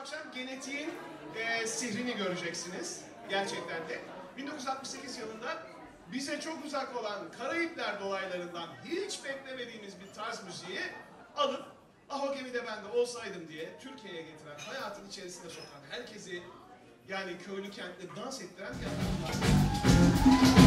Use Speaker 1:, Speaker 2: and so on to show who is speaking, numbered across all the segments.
Speaker 1: akşam genetiğin e, sihrini göreceksiniz. Gerçekten de. 1968 yılında bize çok uzak olan Karayipler dolaylarından hiç beklemediğimiz bir tarz müziği alıp ah o gemide ben de olsaydım diye Türkiye'ye getiren, hayatın içerisine sokan, herkesi yani köylü kentte dans ettiren bir adam.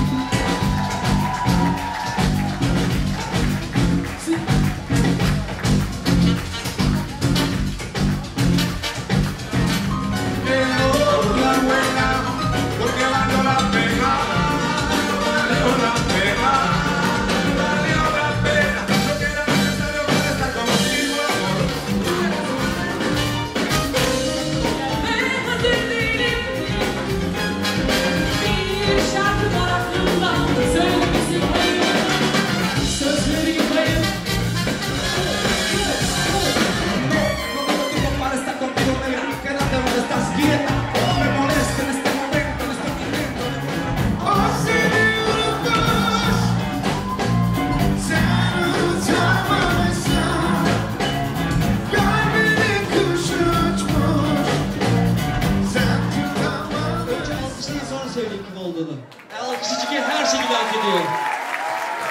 Speaker 2: Olduğunu. Alkışı çünkü her şeyi hak ediyor.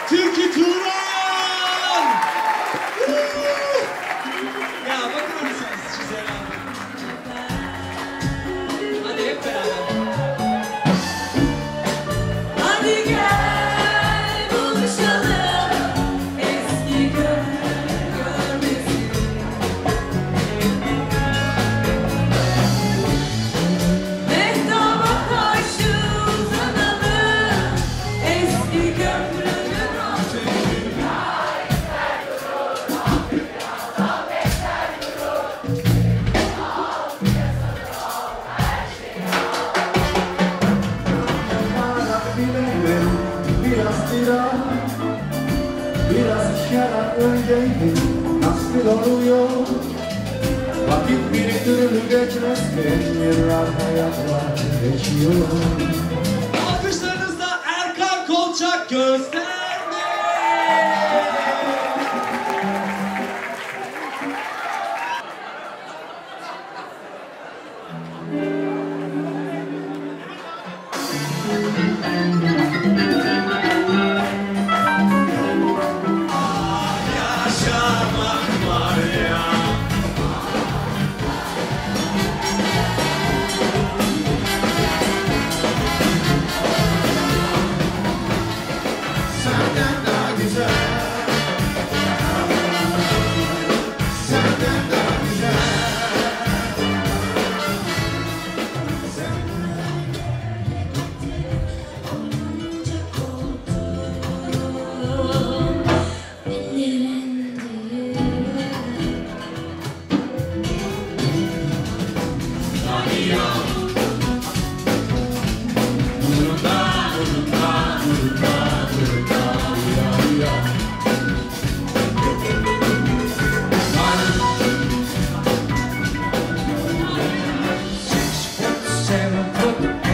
Speaker 2: Türkü Turan! ya bakar mısınız abi? Hadi hep beraber.
Speaker 3: Hadi gel
Speaker 4: bira Biraz şarap önceydi Nasıl oluyor. Vakit biriktirir geçmezken Yıllar hayatlar geçiyor.
Speaker 2: Alkışlarınızla Erkan Kolçak gösterdi.
Speaker 4: Yaşamak Six foot, seven.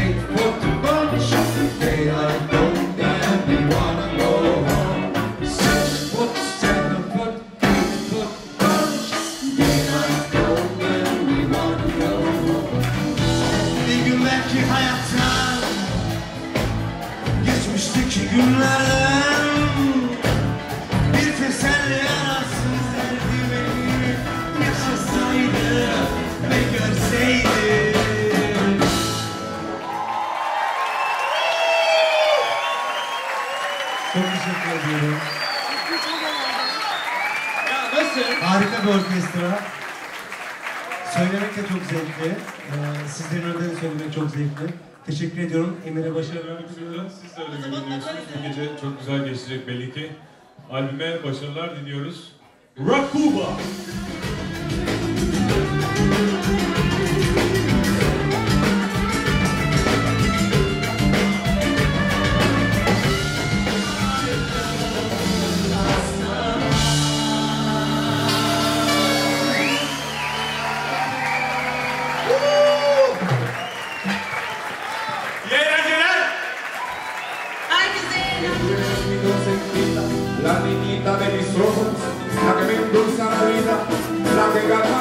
Speaker 4: Günlerden bir teselli arasın serdi beni yaşasaydı ve görseydi.
Speaker 5: Çok teşekkür ediyorum.
Speaker 2: Ya nasıl?
Speaker 5: Harika bir orkestra. Söylemek de çok zevkli. Ee, sizlerin önünde de söylemek çok zevkli. Teşekkür ediyorum. Emir'e başarılar diliyorum.
Speaker 6: Siz de öyle görünüyorsunuz. Bu gece çok güzel geçecek belli ki. Albüme başarılar diliyoruz. Rakuba!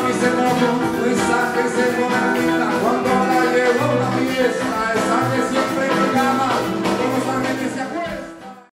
Speaker 6: mis hermanos, mensajes de buena